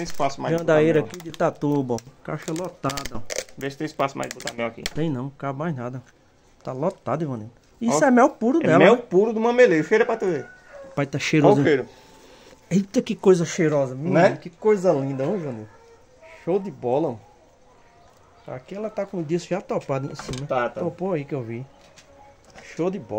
tem espaço mais. Jandaíra aqui de Tatuba. Caixa lotada, ó. Vê se tem espaço mais de botar mel aqui. Tem não, não cabe mais nada. Tá lotado, Ivanildo. Isso é mel puro É dela. mel né? puro do mameleiro. Cheira pra tu ver. Pai, tá cheiroso. Olha o cheiro. Eita, que coisa cheirosa, menino. Né? Que coisa linda, ó, Ivanildo. Show de bola, ó. Aqui ela tá com o disco já topado em cima. Tá, tá. Topou aí que eu vi. Show de bola.